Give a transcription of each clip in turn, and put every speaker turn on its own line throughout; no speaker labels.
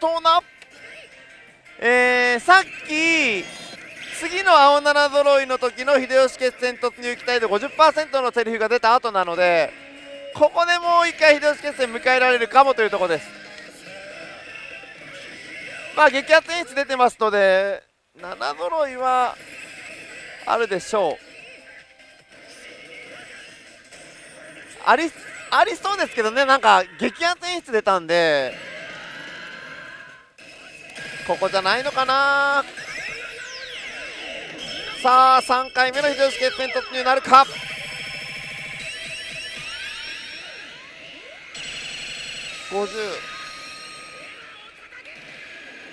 となえー、さっき次の青七揃いの時の秀吉決戦突入期待度50%のセリフが出た後なのでここでもう一回秀吉決戦迎えられるかもというところです。まあ激アツ演出出てますので7揃いはあるでしょう。ありありそうですけどねなんか激アツ演出出たんでここじゃないのかな？さあ3回目の秀吉決戦突入なるか？50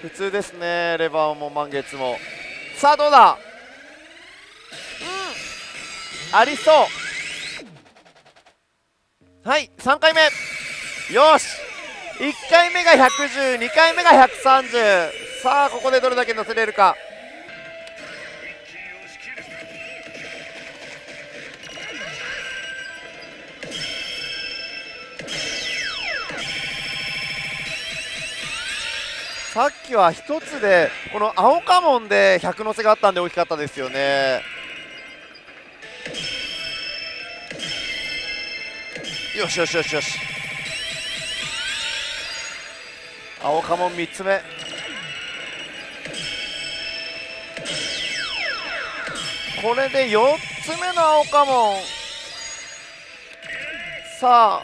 普通ですねレバーも満月も。さあどうだ？うん。ありそう。はい3回目。よし。1回目が1102回目が130さあここでどれだけ乗せれるか。さっきは1つでこの青家紋で100乗せがあったんで大きかったですよね。よしよしよしよし。青家紋3つ目。これで4つ目の青家紋さあ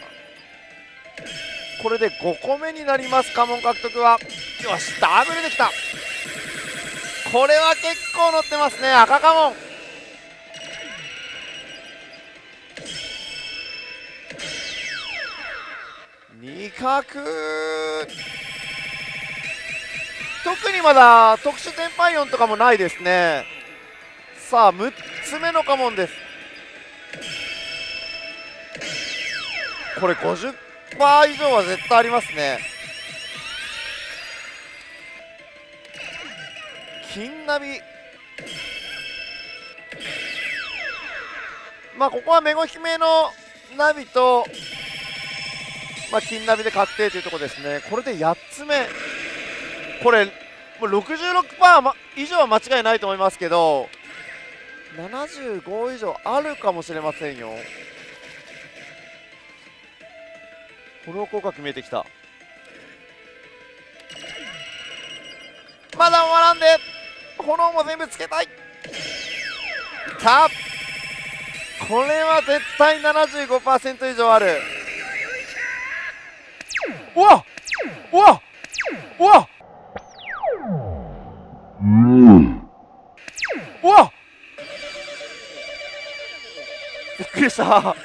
これで5個目になります家紋獲得は。よしダブルできた。これは結構乗ってますね赤家紋二角。特にまだ特殊テンパイオンとかもないですね。さあ6つ目の家紋です。これ50%以上は絶対ありますね。金ナビ。まあここはメゴ姫のナビとまあ金ナビで確定というところですね。これで8つ目。これもう66%以上は間違いないと思いますけど75以上あるかもしれませんよ。フォロー広角見えてきた。まだ終わらんで炎も全部つけたい。たこれは絶対75%以上ある。うわっうわっうわりした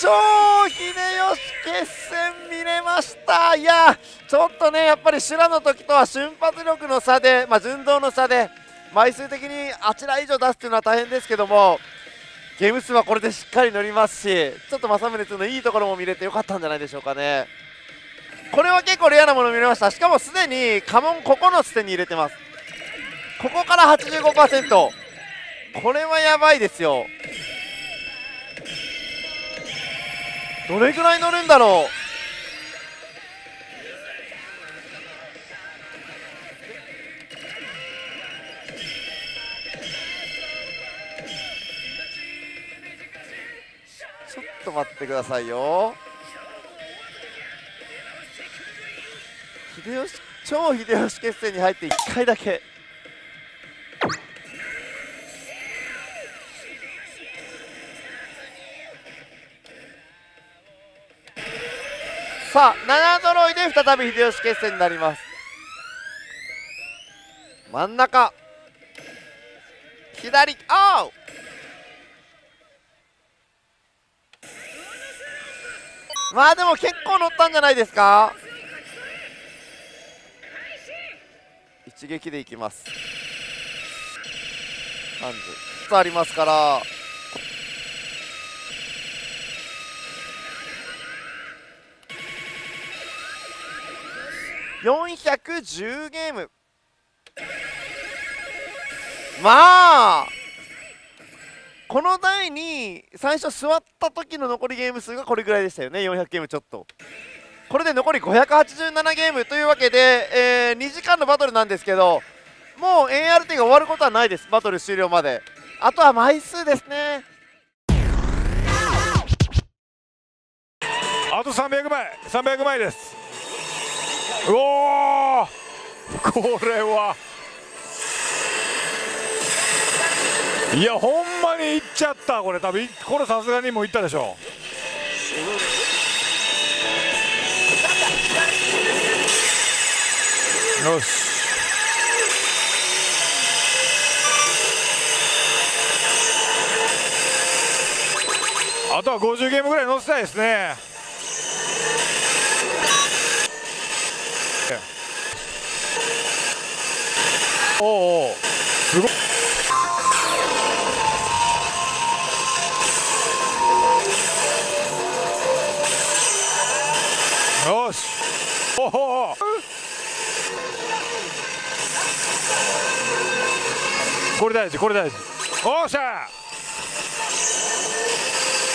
超秀吉決戦見れました。いやちょっとねやっぱり修羅の時とは瞬発力の差で、まあ、順動の差で枚数的にあちら以上出すっていうのは大変ですけどもゲーム数はこれでしっかり乗りますしちょっと政宗2のいいところも見れてよかったんじゃないでしょうかね。これは結構レアなもの見れました。しかもすでに家紋9つ手に入れてます。ここから85%これはやばいですよ。どれぐらい乗るんだろう。ちょっと待ってくださいよ。秀吉超秀吉決戦に入って1回だけ。さあ7揃いで再び秀吉決戦になります。真ん中。左。おうまあでも結構乗ったんじゃないですか。一撃でいきます。30つありますから。410ゲーム。まあこの台に最初座った時の残りゲーム数がこれぐらいでしたよね。400ゲームちょっと。これで残り587ゲーム。というわけで、えー2時間のバトルなんですけどもう ART が終わることはないです。バトル終了まで。あとは枚数ですね。
あと300枚。300枚です。うおこれは。いやほんまにいっちゃったこれ。多分これさすがにもういったでしょよし。あとは50ゲームぐらい乗せたいですね。おおすごいよし。おおこれ大事これ大事。おっしゃ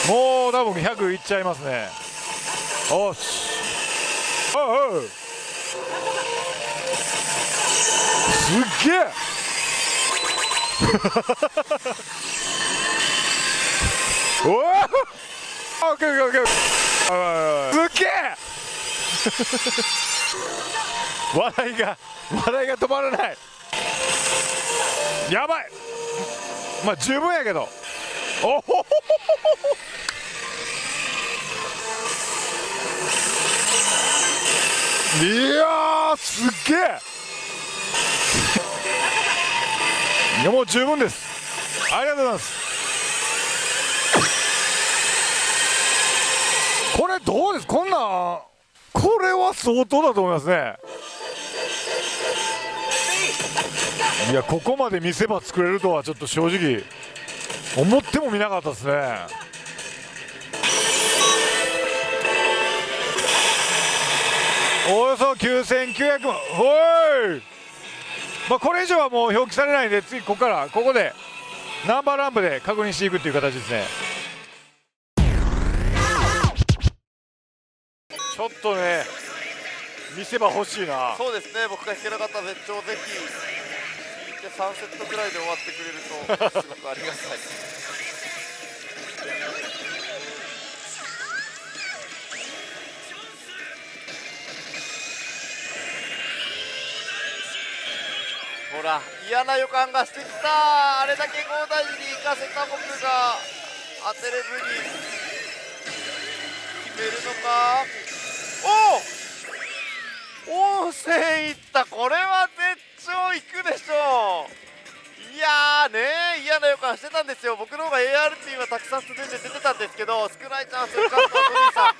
もう多分100いっちゃいますね。おしおうおうすっげえ。おおオッケーオッケーオッケー。すっげえ。笑いが笑いが止まらない。やばい。まあ十分やけど。おほほほほほいやーすっげえ。いやもう十分です。ありがとうございます。これどうです？こんなこれは相当だと思いますね。いやここまで見せ場作れるとはちょっと正直思ってもみなかったですね。およそ9900万。おい！まあこれ以上はもう表記されないんで次ここからここでナンバーランプで確認していくっていう形ですね。ちょっとね見せ場欲しいな。
そうですね僕が弾けなかった絶頂ぜひ弾いて3セットくらいで終わってくれるとすごくありがたい。ら。嫌な予感がしてきた。あれだけゴーダイに行かせた僕が。当てれずに決めるのか。おお温泉行った。これは絶頂行くでしょう。いやーね嫌な予感してたんですよ。僕の方が ART はたくさん進んで出てたんですけど少ないチャンスを勝ったトニーさん。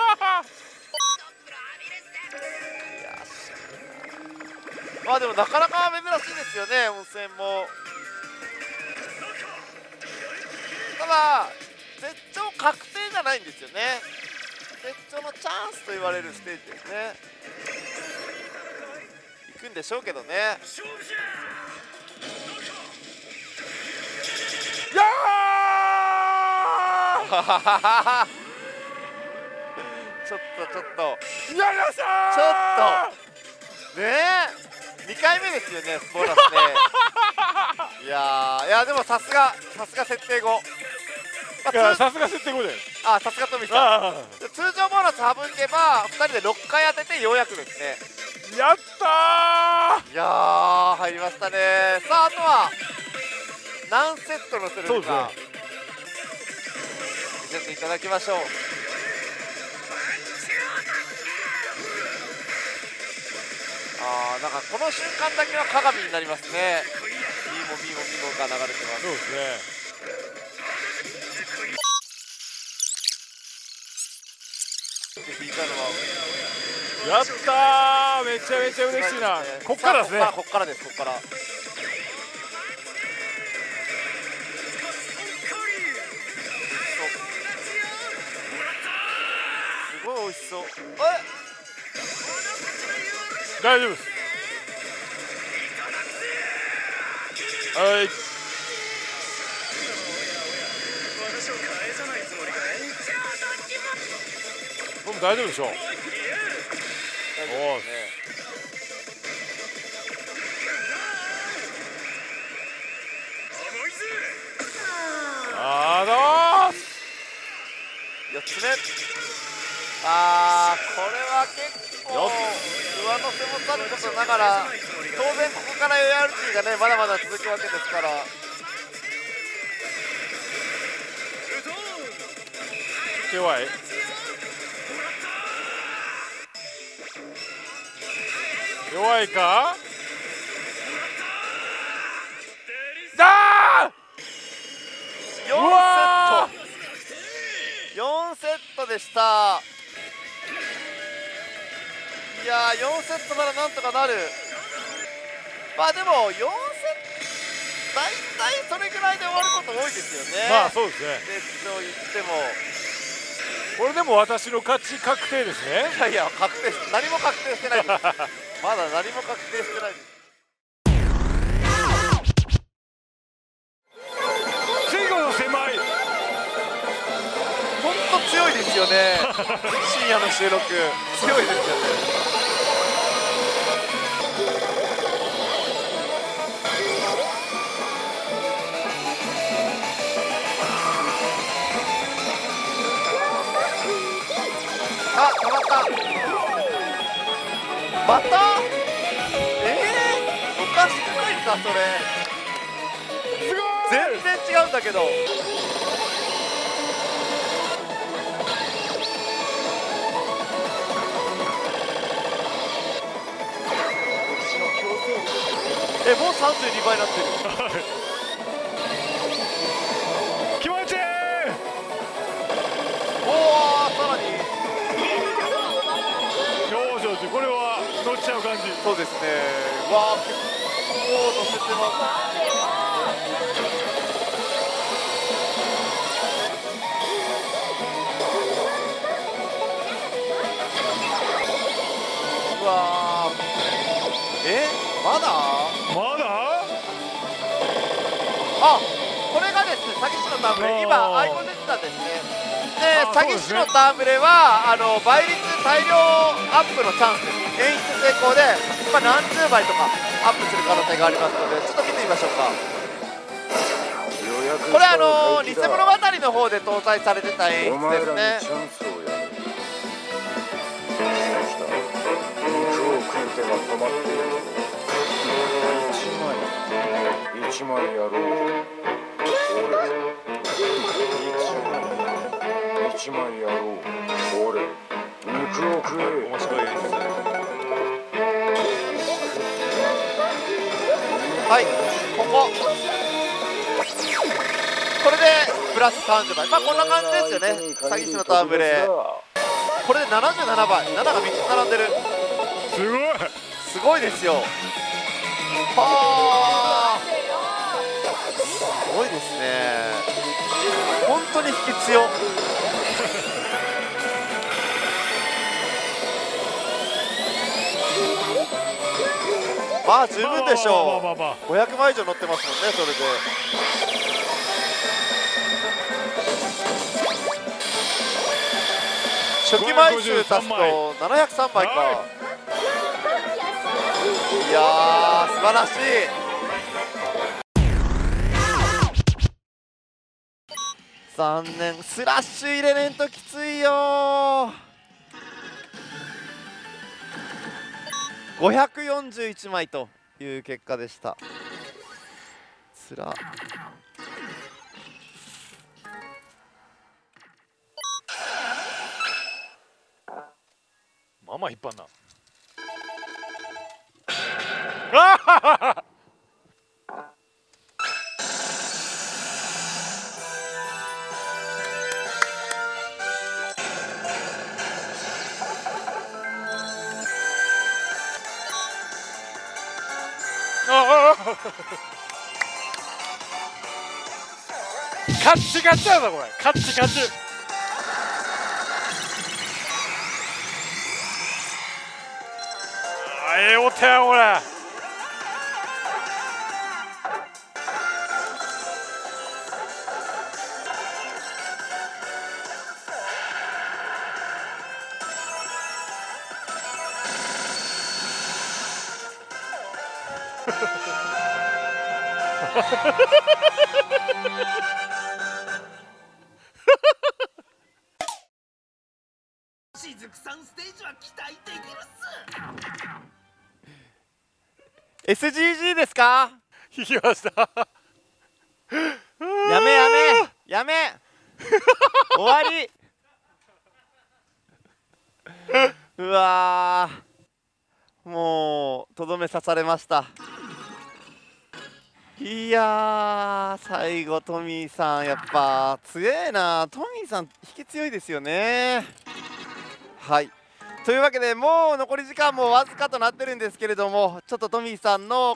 まあでもなかなか珍しいですよね温泉も。ただ絶頂確定じゃないんですよね。絶頂のチャンスと言われるステージですね。行くんでしょうけどね。
いや
ちょっとちょっと。
ーやりましたー！
ちょっと。ねえ2回目ですよねボーナスでいやーいやでもさすがさすが設定後、
さすが設定後で
あさすがトミさん。通常ボーナス省けば2人で6回当ててようやくですね。
やったー。
いやー入りましたね。さああとは何セットのせるのか。
そう
見せていただきましょうあーなんかこの瞬間だけは鏡になりますね。ミーモミーモミーモが流れてます。
そうですね。
引いたのは
やったーめちゃめちゃ嬉しいな。こっからですね。
さあこっからこっからですこっから。すごい美味しそう。え
大丈夫です。はい。僕大丈夫でしょう。
大丈夫です。ね
あーど
4つ目あーこれは結構上乗せもさることながら当然ここから ART がねまだまだ続くわけですから。
弱い。弱いか？だ
4
うわ
セット。4セットでしたいやー4セットならなんとかなる。まあでも4セット大体それぐらいで終わること多いですよね。
まあそうですね。
決勝行っても。
これでも私の勝ち確定ですね。
いやいや確定し何も確定してないです。まだ何も確定してないです深夜の収録。強いですよねあ止まった。またえー、おかしくないかそれ。全然違うんだけどえもう32倍になってる。
気持ちいい
おおさらに。
表情これは乗っちゃう感じ。
そうですね。わあ結構乗せてますうわー。えまだ？です。ね詐欺師のターンブレ今アイコン出てたんですね。で詐欺師のターンブレはあの倍率大量アップのチャンス。演出成功で、まあ、何十倍とかアップする可能性がありますのでちょっと見てみましょうか。これあの偽物語の方で搭載されてた演出ですね。
まっている一枚一枚やろう俺一やろう。俺肉を食え。
面白い
はいここ。これでプラス30倍。まあこんな感じですよね。詐欺師のターンブレこれで77倍。7が3つ並んでる。
すごい。
すごいですよ。はあすごいですね。本当に引き強。まあ十分でしょ
まあまあまあまあ
う500枚以上乗ってますもんねそれで。初期枚数足すと703枚か、いやー素晴らしい残念。スラッシュ入れれんときついよ。ー541枚という結果でした。つら。
まあまあ引っ張んな。あ カッチカチだぞこれ。カッチカチ。あええ音やこれ。
しずくさんステージは期待できるっす
SGG ですか？
引きました。
やめやめやめ。終わり。うわーもうとどめ刺されました。いや最後トミーさんやっぱ強えなトミーさん引き強いですよね。はい。というわけでもう残り時間もわずかとなってるんですけれどもちょっとトミーさんの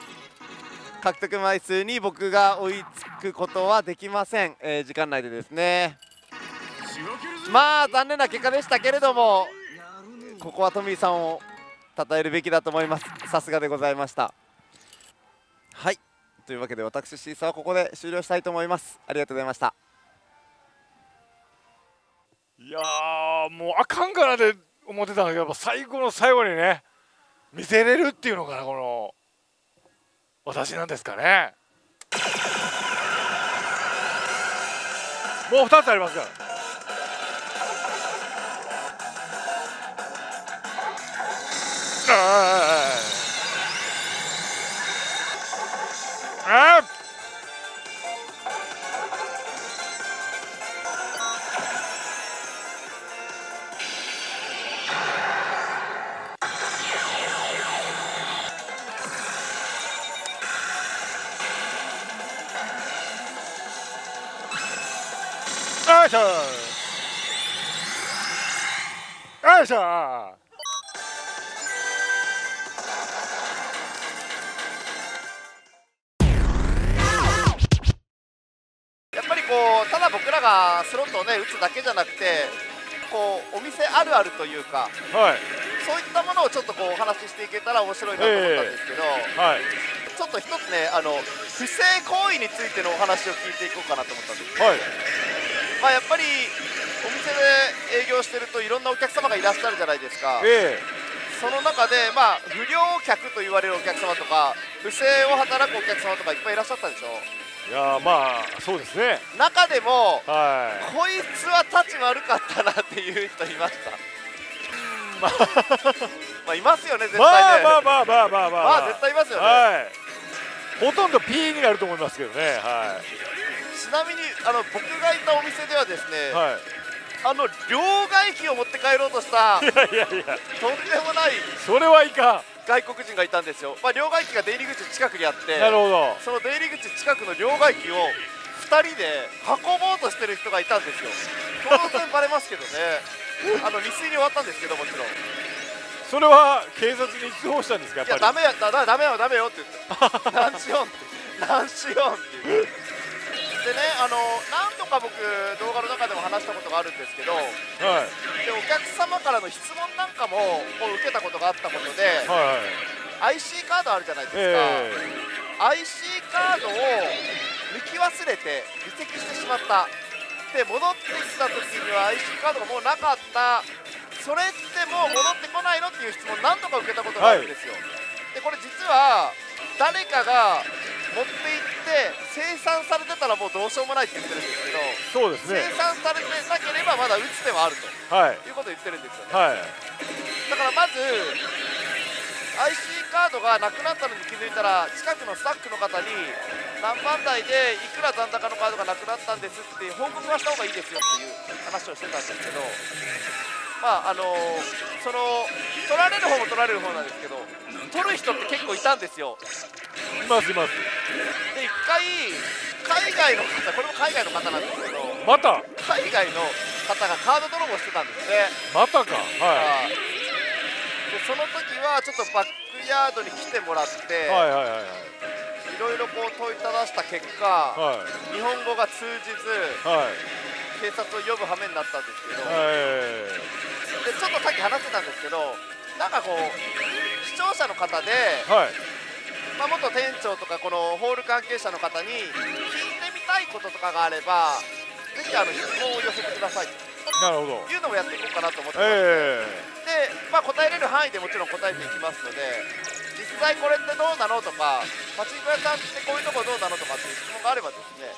獲得枚数に僕が追いつくことはできません、えー時間内でですね。まあ残念な結果でしたけれどもここはトミーさんを称えるべきだと思います。さすがでございました。はい。というわけで私シーサーはここで終了したいと思います。ありがとうございました。
いやーもうあかんからで思ってたんだけどやっぱ最後の最後にね見せれるっていうのがこの私なんですかね。もう2つありますから。あーあー
つだけじゃなくてこうお店あるあるというか
はい。
そういったものをちょっとこうお話ししていけたら面白いなと思ったんですけど、
はい。
ちょっと一つねあの不正行為についてのお話を聞いていこうかなと思ったんです。
はい。
まあやっぱりお店で営業してるといろんなお客様がいらっしゃるじゃないですか。
え
その中でまあ不良客と言われるお客様とか不正を働くお客様とかいっぱいいらっしゃったでしょ。
えいやーまあそうですね。
中でも
はい。
こいつは立ち悪かったなっていう人いました。
ま
まあいますよね絶対ね。
あまあまあまあまあまあ。
まあ絶対いますよね。
はい。ほとんど P になると思いますけどね。は
ちなみにあの僕がいたお店ではですね、
いはい。
あの両替機を持って帰ろうとした。
いやいやいや。
とんでもない。
それはいか
外国人がいたんですよ、まあ、両替機が出入り口近くにあって
んなるほど。
その出入り口近くの両替機を2人で運ぼうとしてる人がいたんですよ。当然バレますけどね。あの未遂に終わったんですけどもちろん。い
それは警察に通報したんですかやっぱり？
やダメやだだダメよダメよって言って。何しよんって。何しよんって言ってでねあの何度か僕動画の中でも話したことがあるんですけど
はい。
でお客様からの質問なんかもこう受けたことがあったことで
はい
IC カードあるじゃないですか、
え
IC カードを抜き忘れて離席してしまった。で戻ってきた時には IC カードがもうなかった。それってもう戻ってこないのっていう質問何度か受けたことがあるんですよ、でこれ実は誰かが持って行って生産されてたらもうどうしようもないって言ってるんですけど
そうですね。
生産されてなければまだ打つ手はあると
はい。
いうことを言ってるんですよね。
はい。
だからまず IC カードがなくなったのに気づいたら近くのスタッフの方に何番台でいくら残高のカードがなくなったんですって報告はした方がいいですよっていう話をしてたんですけどまああのその取られる方も取られる方なんですけど取る人って結構いたんですよ。
いますいます
で一回海外の方これも海外の方なんですけど
また？
海外の方がカード泥棒してたんですね。
またか？は
はい。でその時はちょっとバックヤードに来てもらって、
いはいはいはい。
いろいろこう問いただした結果、
はい。
日本語が通じず
はい。
警察を呼ぶ羽目になったんですけど、
はい。
でちょっとさっき話してたんですけどなんかこう視聴者の方で、
はい
まあ、元店長とかこのホール関係者の方に聞いてみたいこととかがあればぜひあの質問を寄せてください。と
なるほど。
いうのもやっていこうかなと思ってます、
え
で、まあ、答えれる範囲でもちろん答えていきますので実際これってどうなのとかパチンコ屋さんってこういうとこどうなのとかっていう質問があればですね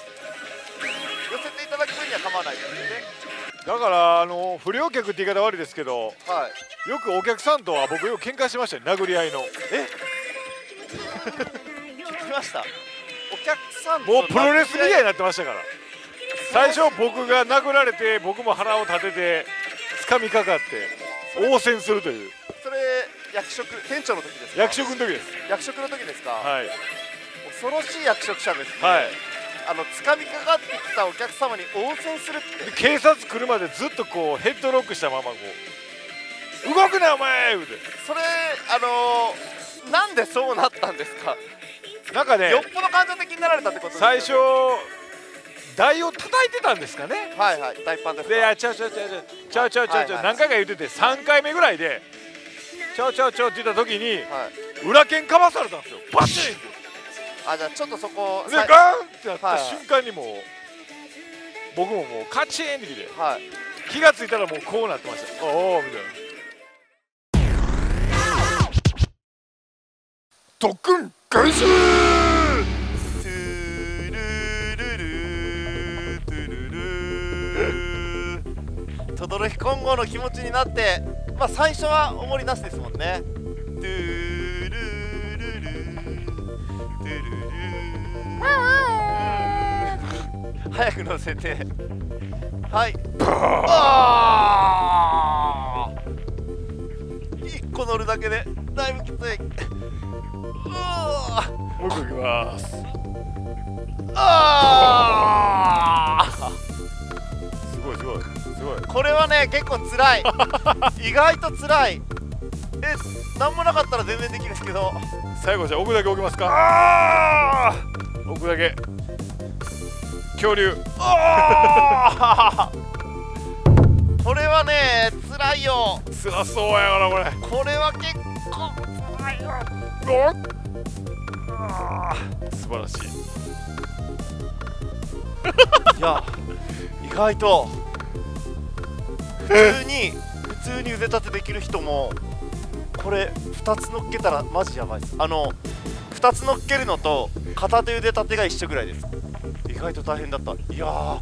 寄せていただく分には構わないですよね。
だからあの不良客って言い方悪いですけど
はい。
よくお客さんとは僕よく喧嘩しましたよ殴り合いの
聞きました。お客さんと
もうプロレスみたい
い
になってましたから。最初僕が殴られて僕も腹を立てて掴みかかって応戦するという。
それ役職店長の時ですか？
役職の時です。
役職の時ですか、
はい。
恐ろしい役職者ですね、
はい。
あの掴みかかってきたお客様に応戦するって。
で警察来るまでずっとこうヘッドロックしたままこう動くなお前！言うて。
それあのーなんでそうなったんですか？
なんかね
よっぽど感情的になられたってこと
最初台を叩いてたんですかね。
はいはい台パンですか？
であちゃうちゃうちゃうちゃうちゃうちゃうちゃう何回か言ってて三回目ぐらいでちゃうちゃうちゃうって言った時に、裏剣かまされたんですよ。バチリ
あじゃちょっとそこ
でガーンってやった瞬間にもう、僕ももうカチンってきて、
はい、
気が付いたらもうこうなってました。おおみたいな。特訓開始。
トゥルルルトゥルル轟金剛の気持ちになってまあ最初はおもりなしですもんね。トゥルルルトゥルル早く乗せて。はい。あー！1個乗るだけでだいぶきつい
もう一個いきます
あー。
すごいすごいすごい。
これはね結構辛い。意外と辛い。えなんもなかったら全然できるんですけど。
最後じゃあ奥だけ置きますか。あー！奥だけ。恐竜。
あー！これはね辛いよ。
辛そうやからこれ。
これは結構辛いよ
素晴らしい。
いや意外と普通に普通に腕立てできる人もこれ2つ乗っけたらマジやばいです。あの2つ乗っけるのと片手腕立てが一緒ぐらいです。意外と大変だった。いやー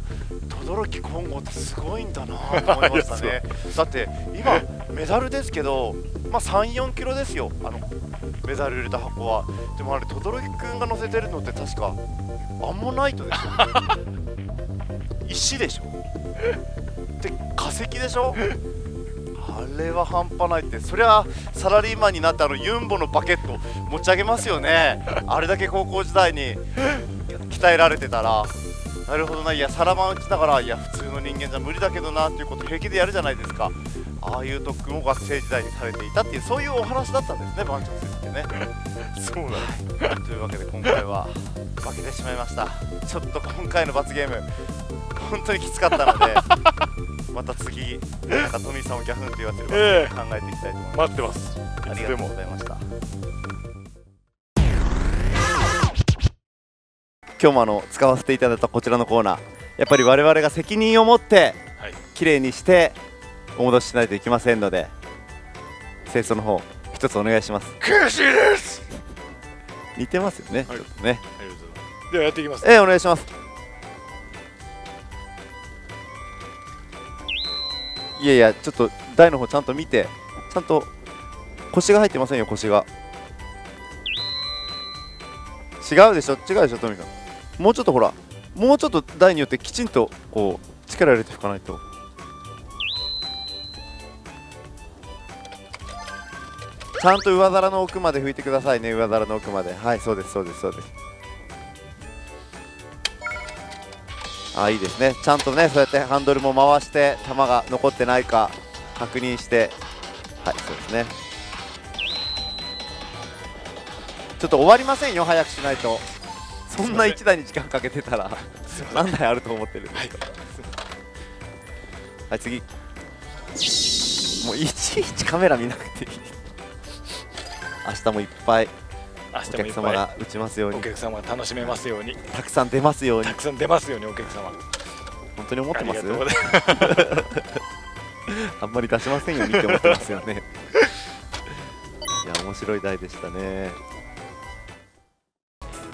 轟金剛ってすごいんだなと思いましたね。だって今メダルですけどまあ34キロですよ。あのメダル入れた箱は。でもあれ轟君が乗せてるのって確かアンモナイトですよ石でしょ？で化石でしょあれは半端ないって。そりゃサラリーマンになってあのユンボのバケット持ち上げますよね。あれだけ高校時代に。鍛えられてたら。なるほどな。いやサラマン打ちながらいや普通の人間じゃ無理だけどなっていうこと平気でやるじゃないですかああいう特訓を学生時代にされていたっていうそういうお話だったんですね番長先生ってね。
そうなん
というわけで今回は負けてしまいました。ちょっと今回の罰ゲーム本当にきつかったので また次なんかトミーさんをギャフンって言わせる
ええ
考えていきたいと思います、
待ってます。
ありがとうございました。今日もあの使わせていただいたこちらのコーナーやっぱり我々が責任を持って
はい。
きれいにしてお戻ししないといけませんので清掃の方一つお願いします。
悔しいです！
似てますよね、
はい。
ちょっとね。
ではやっていきます。
ええお願いします。いやいやちょっと台の方ちゃんと見てちゃんと腰が入ってませんよ腰が。違うでしょ？違うでしょトミカもうちょっとほらもうちょっと台によってきちんとこう力入れて吹かないとちゃんと上皿の奥まで拭いてくださいね。上皿の奥まで。はいそうですそうですそうです。あいいですね。ちゃんとねそうやってハンドルも回して球が残ってないか確認して。はいそうですね。ちょっと終わりませんよ早くしないと。そんな1台に時間かけてたら。何台あると思ってるんですか。はい。次。もういちいちカメラ見なくていい明日もいっぱいお客様が打ちますように。
お客様が楽しめますように。
たくさん出ますように。
たくさん出ますようにお客様。
本当に思ってます？
あ
んまり出しませんようにって思ってますよね。いや面白い台でしたね。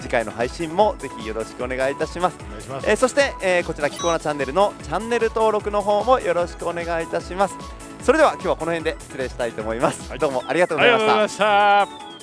次回の配信もぜひよろしくお願いいたします。えー、そして、えー、こちらキコーナチャンネルのチャンネル登録の方もよろしくお願いいたします。それでは今日はこの辺で失礼したいと思います、
はい、
どうもあ
りがとうございました。